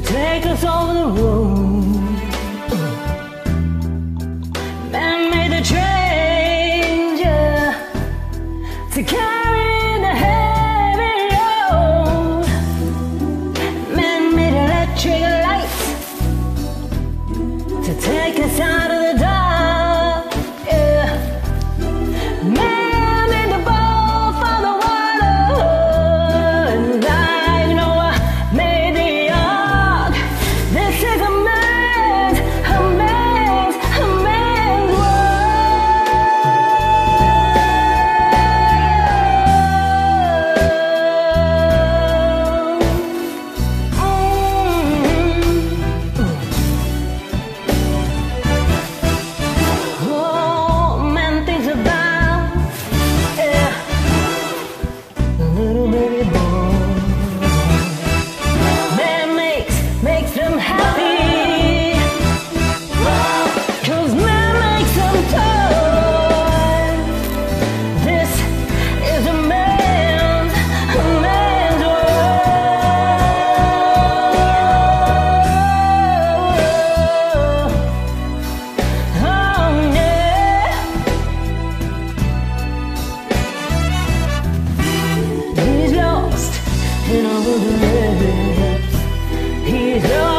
to take us over the road. Man made the train, yeah, to carry the heavy load. Man made electric lights to take us out of the dark. help.